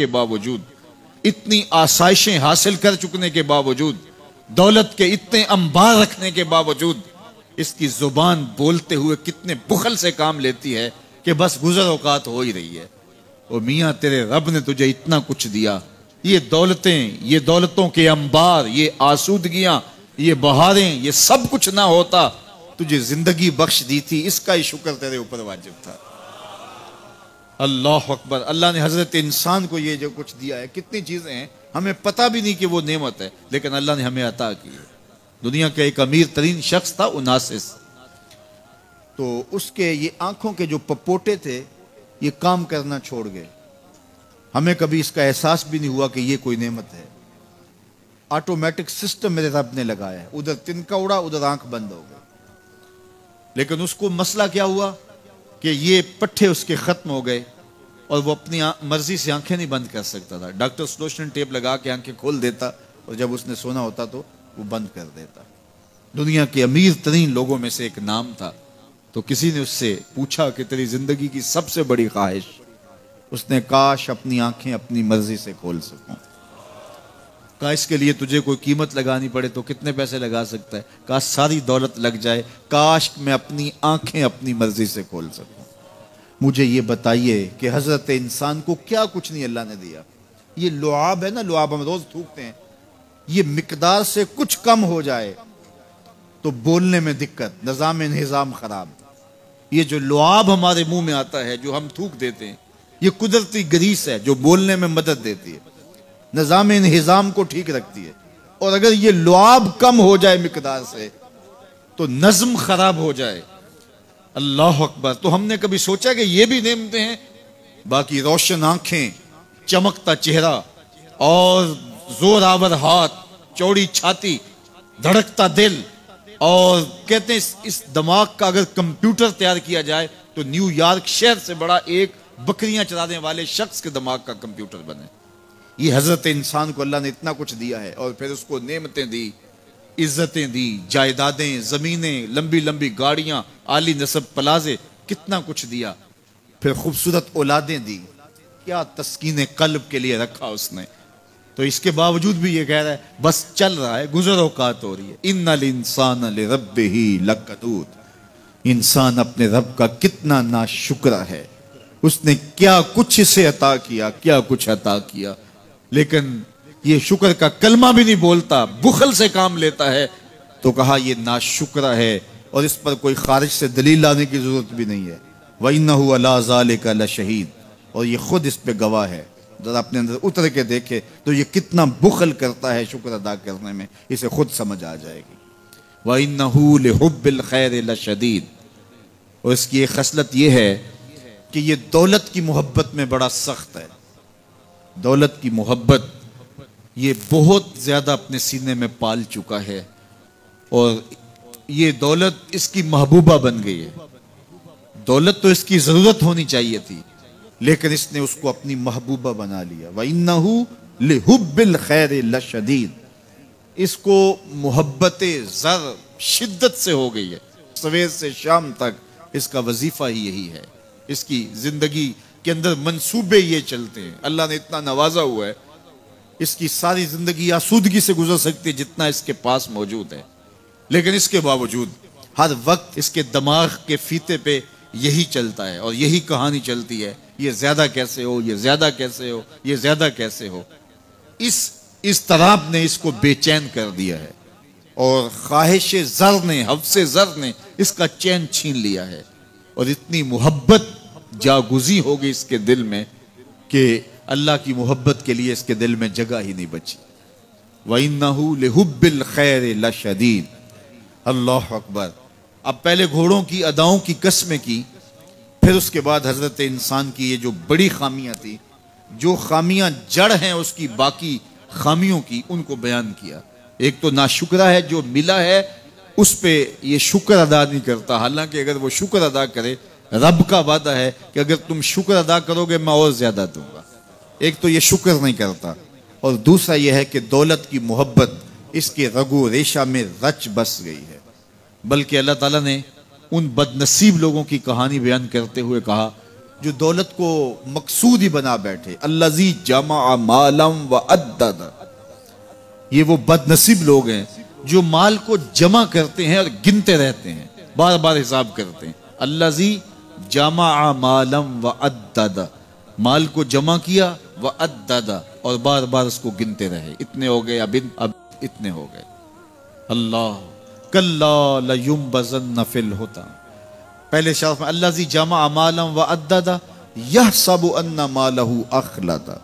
के बावजूद, इतनी आसाइशें हासिल कर चुकने के बावजूद, दौलत के इतने अंबार रखने के बावजूद, इसकी ज़ुबान बोलते हुए कितने बुखल से काम लेती है कि बस गुजर औकात हो ही रही है। ओ मियाँ, तेरे रब ने तुझे इतना कुछ दिया। ये दौलतें, ये दौलतों के अंबार, ये आसूदगियाँ, ये बहारें, ये सब कुछ ना होता, तुझे ज़िंदगी बख्श दी थी। इसका ही शुक्र तेरे ऊपर वाजिब था। अल्लाह अकबर। अल्लाह ने हज़रत इंसान को ये जो कुछ दिया है, कितनी चीज़ें हैं, हमें पता भी नहीं कि वो नेमत है, लेकिन अल्लाह ने हमें अता की है। दुनिया का एक अमीर तरीन शख्स था, उनासिस। तो उसके ये आँखों के जो पपोटे थे, ये काम करना छोड़ गए। हमें कभी इसका एहसास भी नहीं हुआ कि ये कोई नेमत है। ऑटोमेटिक सिस्टम मेरे रब ने लगाया उधर तिनका उड़ा, उधर आँख बंद हो गई। लेकिन उसको मसला क्या हुआ? कि ये पट्टे उसके खत्म हो गए और वो अपनी मर्ज़ी से आँखें नहीं बंद कर सकता था। डॉक्टर स्लोशन टेप लगा के आँखें खोल देता और जब उसने सोना होता तो वो बंद कर देता। दुनिया के अमीर तरीन लोगों में से एक नाम था। तो किसी ने उससे पूछा कि तेरी ज़िंदगी की सबसे बड़ी ख्वाहिश? उसने काश अपनी आँखें अपनी मर्ज़ी से खोल सकूँ। कहा इसके लिए तुझे कोई कीमत लगानी पड़े तो कितने पैसे लगा सकता है? काश सारी दौलत लग जाए, काश मैं अपनी आँखें अपनी मर्ज़ी से खोल सकूँ। मुझे ये बताइए कि हज़रत इंसान को क्या कुछ नहीं अल्लाह ने दिया? ये लुआब है ना, लुआब हम रोज थूकते हैं। ये मिकदार से कुछ कम हो जाए तो बोलने में दिक्कत, निज़ाम निज़ाम खराब। ये जो लुआब हमारे मुँह में आता है, जो हम थूक देते हैं, ये कुदरती गरीस है, जो बोलने में मदद देती है। निज़ाम निज़ाम को ठीक रखती है। और अगर ये लुआब कम हो जाए मकदार से तो नज्म खराब हो जाए। अल्लाह अकबर। तो हमने कभी सोचा कि ये भी नेमते हैं बाकी रोशन आँखें चमकता चेहरा और जोरावर हाथ चौड़ी छाती धड़कता दिल और कहते हैं इस, इस दिमाग का अगर कंप्यूटर तैयार किया जाए तो न्यूयॉर्क शहर से बड़ा एक बकरियाँ चलाने वाले शख्स के दिमाग का कंप्यूटर बने। ये हज़रत इंसान को अल्लाह ने इतना कुछ दिया है और फिर उसको नेमतें दी, इज्जतें दी, जायदादें, जमीनें, लंबी लंबी गाड़ियाँ, आली नसब प्लाजे, कितना कुछ दिया। फिर खूबसूरत औलादें दी। क्या तस्कीन कल्ब के लिए रखा उसने। तो इसके बावजूद भी ये कह रहा है, बस चल रहा है, गुजर औकात हो रही है। इन नल इंसान रब ही लकदूत इंसान अपने रब का कितना ना शुक्र है। उसने क्या कुछ इसे अता किया, क्या कुछ अता किया। लेकिन ये शुक्र का कलमा भी नहीं बोलता, बुखल से काम लेता है। तो कहा यह ना शुक्र है और इस पर कोई खारिज से दलील लाने की ज़रूरत भी नहीं है। वही न हुआ का शहीद और ये खुद इस पर गवाह है। जरा अपने अंदर उतर के देखे तो ये कितना बुखल करता है शुक्र अदा करने में। इसे खुद समझ आ जाएगी। वही नहूल खैर शदीद और इसकी एक खसलत यह है कि ये दौलत की मोहब्बत में बड़ा सख्त है। दौलत की मोहब्बत, ये बहुत ज़्यादा अपने सीने में पाल चुका है और ये दौलत इसकी महबूबा बन गई है। दौलत तो इसकी ज़रूरत होनी चाहिए थी, लेकिन इसने उसको अपनी महबूबा बना लिया। वह इन्नबिल खैर लशदीद। इसको मोहब्बत जर शिद्दत से हो गई है। सवेर से शाम तक इसका वजीफा ही यही है। इसकी ज़िंदगी के अंदर मंसूबे ये चलते हैं। अल्लाह ने इतना नवाजा हुआ है। इसकी सारी ज़िंदगी आसूदगी से गुजर सकती है जितना इसके पास मौजूद है। लेकिन इसके बावजूद हर वक्त इसके दिमाग के फीते पे यही चलता है और यही कहानी चलती है, ये ज़्यादा कैसे हो, ये ज़्यादा कैसे हो, ये ज़्यादा कैसे हो। इस इस तरह ने इसको बेचैन कर दिया है और ख्वाहिश जर ने हफ्से जर ने इसका चैन छीन लिया है और इतनी मोहब्बत जागुजी हो गई इसके दिल में कि अल्लाह की मोहब्बत के लिए इसके दिल में जगह ही नहीं बची। वही खैर लशदीद। अल्लाह अकबर। अब पहले घोड़ों की, अदाओं की कस्में की, फिर उसके बाद हज़रत इंसान की ये जो बड़ी खामियाँ थी, जो खामियाँ जड़ हैं उसकी बाकी खामियों की, उनको बयान किया। एक तो नाशुक्रा है जो मिला है, उस पर यह शुक्र अदा नहीं करता। हालाँकि अगर वो शुक्र अदा करे रब का वादा है कि अगर तुम शुक्र अदा करोगे, मैं और ज़्यादा दूँगा। एक तो ये शुक्र नहीं करता, और दूसरा यह है कि दौलत की मोहब्बत इसके रगो रेशा में रच बस गई है। बल्कि अल्लाह ताला ने उन बदनसीब लोगों की कहानी बयान करते हुए कहा, जो दौलत को मकसूद ही बना बैठे। अल्लाजी जमा मालम व अद्दद। ये वो बदनसीब लोग हैं जो माल को जमा करते हैं और गिनते रहते हैं बार बार हिसाब करते हैं। अल्लाजी जमा मालम व अद्दद। माल को जमा किया व अद्दद और बार बार उसको गिनते रहे। इतने हो गए अब अब इतने हो गए। अल्लाह, कल्ला लयुम बजन नफिल होता पहले में अल्लाह जी जमा मालम व अद्दा यह सब अन्ना मालहू अखलता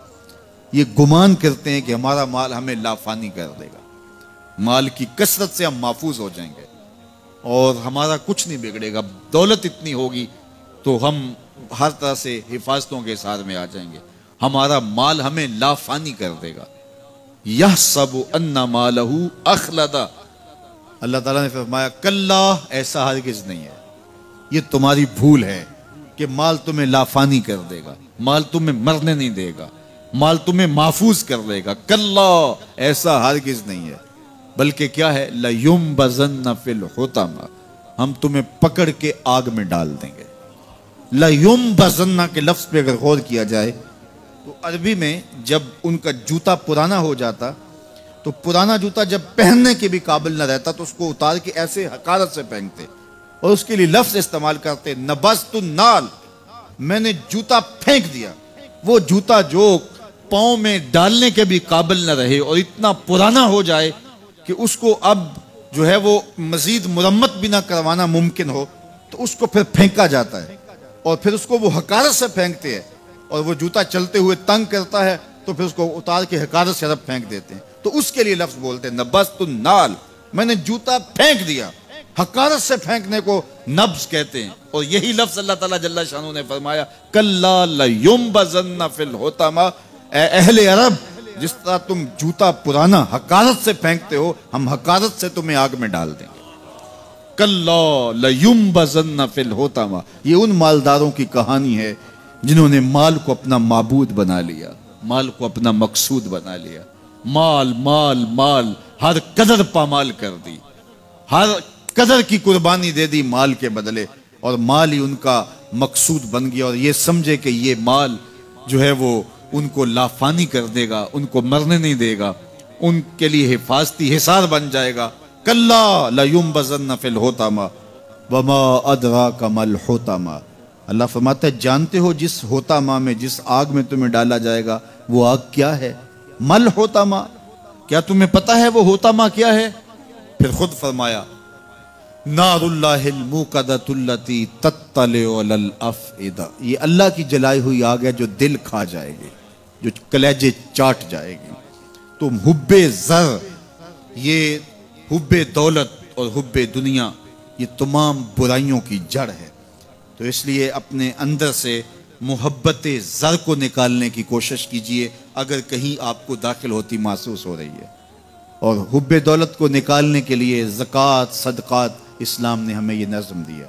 ये गुमान करते हैं कि हमारा माल हमें लाफानी कर देगा। माल की कसरत से हम महफूज हो जाएँगे और हमारा कुछ नहीं बिगड़ेगा। दौलत इतनी होगी तो हम हर तरह से हिफाजतों के साथ में आ जाएँगे। हमारा माल हमें लाफानी कर देगा। यह सब अन्ना मालहू अखलदा। अल्लाह ताला ने फरमाया, कल्ला, ऐसा हरगिज नहीं है। ये तुम्हारी भूल है कि माल तुम्हें लाफानी कर देगा। माल तुम्हें मरने नहीं देगा। माल तुम्हें महफूज कर देगा कल्ला, ऐसा हरगिज नहीं है। बल्कि क्या है? लयुम बजन फिल होता हम तुम्हें पकड़ के आग में डाल देंगे। लयुम बजन्ना के लफ्ज पे अगर गौर किया जाए तो अरबी में जब उनका जूता पुराना हो जाता तो पुराना जूता जब पहनने के भी काबिल न रहता तो उसको उतार के ऐसे हकारत से पहनते और उसके लिए लफ्ज इस्तेमाल करते नबस्तु नाल, मैंने जूता फेंक दिया। वो जूता जो पाँव में डालने के भी काबिल न रहे और इतना पुराना हो जाए कि उसको अब जो है वो मजीद मुरम्मत भी ना करवाना मुमकिन हो तो उसको फिर फेंका जाता है। और फिर उसको वो हकारत से फेंकते हैं। और वो जूता चलते हुए तंग करता है तो फिर उसको उतार के हकारत से तरफ़ फेंक देते हैं। तो उसके लिए लफ्ज बोलते हैं नबस तो नाल मैंने जूता फेंक दिया। हकारत से फेंकने को नब्स कहते हैं। और यही लफ्ज अल्लाह ताला जल्ला शानू ने फरमाया, कल्ला फिल होता मा अहले अरब, जिस तरह तुम जूता पुराना हकारत से फेंकते हो, हम हकारत से तुम्हें आग में डाल देंगे फिल होता मा ये उन मालदारों की कहानी है, जिन्होंने माल को अपना माबूद बना लिया, माल को अपना मकसूद बना लिया। माल माल माल, हर कदर पामाल कर दी। हर कदर की कुर्बानी दे दी माल के बदले, और माल ही उनका मकसूद बन गया। और ये समझे कि ये माल जो है वो उनको लाफानी कर देगा, उनको मरने नहीं देगा, उनके लिए हिफाजती हिसार बन जाएगा। कल्ला लयुम होता मा वमा अदरा कमल होता मा अल्लाह फरमाता जानते हो जिस होता माँ में जिस आग में तुम्हें डाला जाएगा, वो आग क्या है? मल होता माँ क्या तुम्हें पता है वो होता माँ क्या है? फिर खुद फरमाया ये अल्लाह की जलाई हुई आग है जो दिल खा जाएगी, जो कलेजे चाट जाएगी। तो हुब्बे जर, ये हुब्बे दौलत और हुब दुनिया, ये तमाम बुराइयों की जड़ है। तो इसलिए अपने अंदर से मोहब्बत ज़र को निकालने की कोशिश कीजिए, अगर कहीं आपको दाखिल होती महसूस हो रही है। और हुब दौलत को निकालने के लिए ज़क़़त, सदक़ात इस्लाम ने हमें यह नज़म दिया।